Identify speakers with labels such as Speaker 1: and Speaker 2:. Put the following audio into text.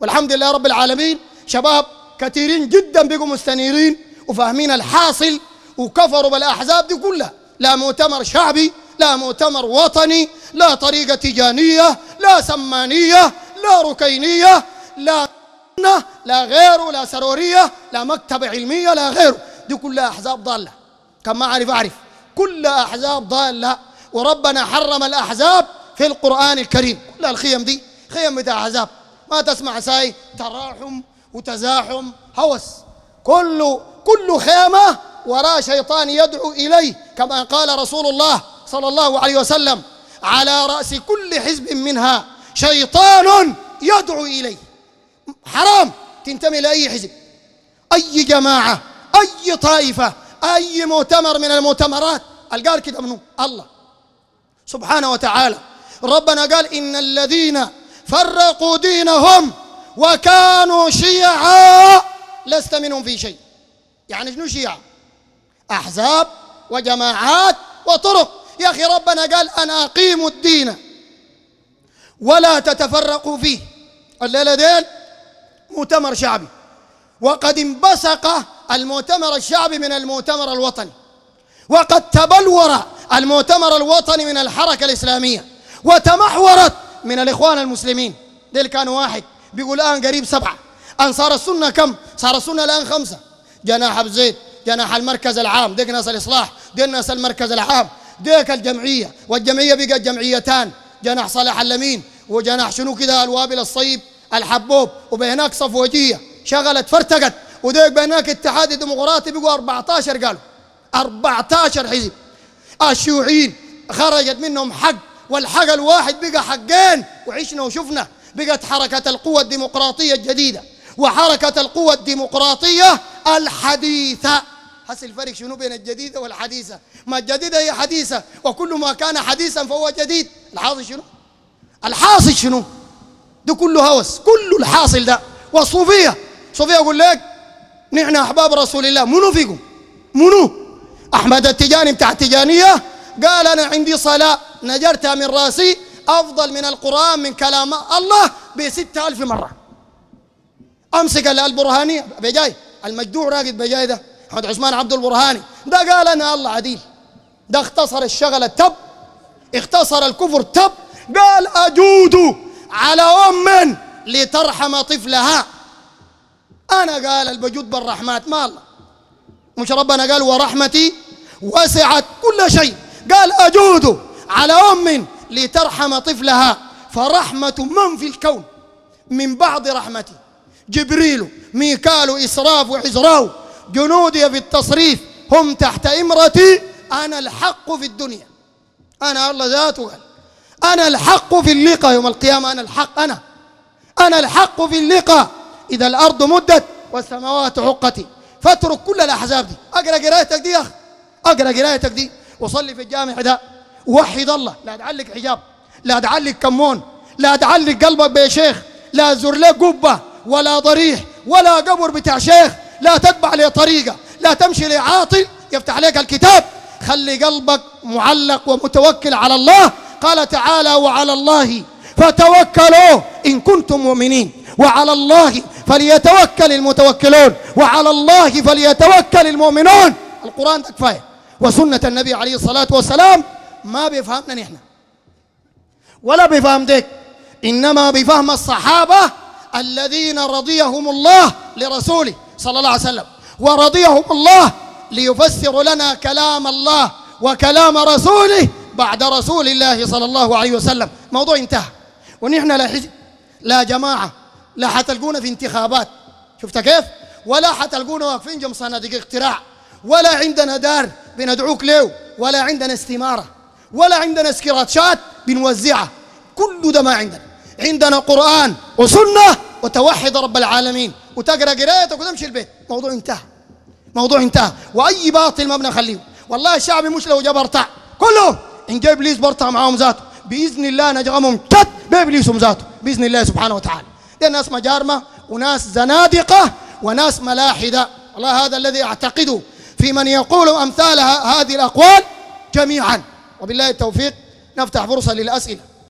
Speaker 1: والحمد لله رب العالمين. شباب كثيرين جدا بقوا مستنيرين وفاهمين الحاصل وكفروا بالأحزاب دي كلها. لا مؤتمر شعبي لا مؤتمر وطني لا طريقة تجانيه لا سمانية لا ركينية لا لا غيره لا سرورية لا مكتبة علمية لا غيره. دي كلها أحزاب ضالة. كان ما أعرف أعرف. كلها أحزاب ضالة. وربنا حرم الأحزاب في القرآن الكريم. كل الخيم دي خيم بتاع أحزاب. ما تسمع ساي؟ تراحم وتزاحم هوس. كل كل خيمة وراء شيطان يدعو إليه كما قال رسول الله صلى الله عليه وسلم على رأس كل حزب منها شيطان يدعو إليه. حرام! تنتمي لأي حزب؟ أي جماعة أي طائفة أي مؤتمر من المؤتمرات؟ قال كده منه الله. سبحانه وتعالى. ربنا قال إن الذين فرقوا دينهم وكانوا شيعا لست منهم في شيء. يعني شنو شيعة؟ أحزاب وجماعات وطرق. يا أخي ربنا قال أنا أقيم الدين ولا تتفرقوا فيه. الليلة ديل مؤتمر شعبي. وقد انبثق المؤتمر الشعبي من المؤتمر الوطني. وقد تبلور المؤتمر الوطني من الحركة الإسلامية. وتمحورت من الإخوان المسلمين. ديل كانوا واحد. بيقول الآن قريب سبعة. أنصار السنة كم؟ صار السنة الآن خمسة. جناح أبو زيد جناح المركز العام. ديك ناس الإصلاح ديك ناس المركز العام. ديك الجمعية. والجمعية بقت جمعيتان. جناح صالح اللمين وجناح شنو كده؟ الوابل الصيب الحبوب. وبهناك صفوجية شغلت فرتقت. وديك بهناك اتحاد الديمقراطي بقوا 14 قالوا. 14 حزب. الشيوعيين خرجت منهم حق. والحق الواحد بقى حقين وعشنا وشفنا بقت حركة القوة الديمقراطية الجديدة وحركة القوة الديمقراطية الحديثة. هسه الفرق شنو بين الجديدة والحديثة؟ ما الجديدة هي حديثة وكل ما كان حديثا فهو جديد. الحاصل شنو؟ الحاصل شنو؟ ده كله هوس كله الحاصل ده. والصوفية صوفية أقول لك نحن أحباب رسول الله. منو فيكم؟ منو؟ أحمد التجاني بتاع التجانية قال أنا عندي صلاة. نجرتها من راسي أفضل من القرآن من كلام الله بستة ألف مرة. أمسك البرهاني بجاي المجدوع راقد بجاي ده أحمد عثمان عبد البرهاني. ده قال أنا الله عديل. ده اختصر الشغل التب اختصر الكفر تب قال أجود على أم لترحم طفلها. أنا قال البجود بالرحمات ما الله. مش ربنا قال ورحمتي وسعت كل شيء. قال أجود على أم لترحم طفلها. فرحمة من في الكون؟ من بعض رحمتي. جبريل ميكال إسراف وعزراو جنودي في التصريف هم تحت إمرتي. أنا الحق في الدنيا. أنا الله ذاته أنا الحق في اللقاء يوم القيامة. أنا الحق. أنا. أنا الحق في اللقاء. إذا الأرض مدت والسماوات عقتي فاترك كل الأحزاب دي. أقرأ قرايتك دي يا أخي. أقرأ قرايتك دي. وصلي في الجامع ده. وحد الله. لا تعلق حجاب. لا تعلق كمون. لا تعلق قلبك بشيخ لا زر لك قبة ولا ضريح ولا قبر بتاع شيخ. لا تتبع لي طريقة. لا تمشي لعاطل يفتح عليك الكتاب. خلي قلبك معلق ومتوكل على الله. قال تعالى وعلى الله فتوكلوا إن كنتم مؤمنين. وعلى الله فليتوكل المتوكلون. وعلى الله فليتوكل المؤمنون. القرآن كفاية وسنة النبي عليه الصلاة والسلام ما بيفهمنا نحن. ولا بفهم ديك إنما بفهم الصحابة الذين رضيهم الله لرسوله صلى الله عليه وسلم. ورضيهم الله ليفسر لنا كلام الله وكلام رسوله بعد رسول الله صلى الله عليه وسلم. موضوع انتهى. ونحن لا حزب لا جماعة لا حتلقونا في انتخابات. شفت كيف؟ ولا حتلقونا واقفين جنب صناديق اقتراع ولا عندنا دار بندعوك له ولا عندنا استمارة. ولا عندنا سكراتشات بنوزعها. كل ده ما عندنا. عندنا قرآن وسنة وتوحد رب العالمين وتقرأ قرايتك وتمشي البيت. موضوع انتهى. موضوع انتهى. وأي باطل ما بنخليه. والله الشعب مش لو ارتع كله إن جاء إبليس برتع معاهم ذاته. بإذن الله نجغمهم تت بإبليسهم ذاته. بإذن الله سبحانه وتعالى. دي ناس مجارمة وناس زنادقة وناس ملاحدة. الله هذا الذي أعتقده في من يقول أمثال هذه الأقوال جميعا. وبالله التوفيق نفتح فرصة للأسئلة.